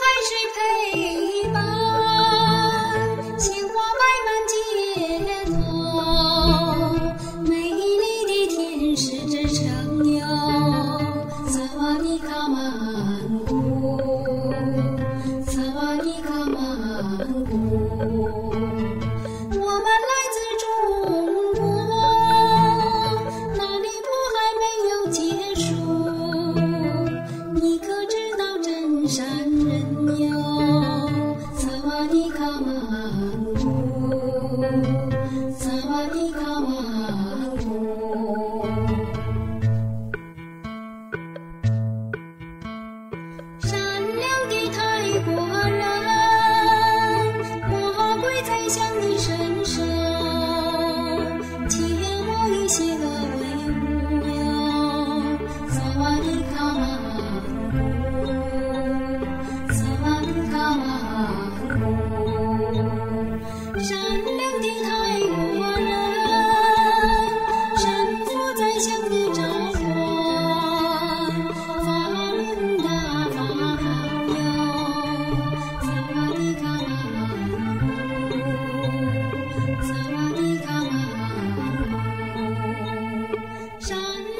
海水陪伴鲜花摆满街头，美丽的天使之城哟，萨瓦迪卡曼谷萨瓦迪卡曼谷，我们来自中国，那里不还没有结束，你可知道真善？山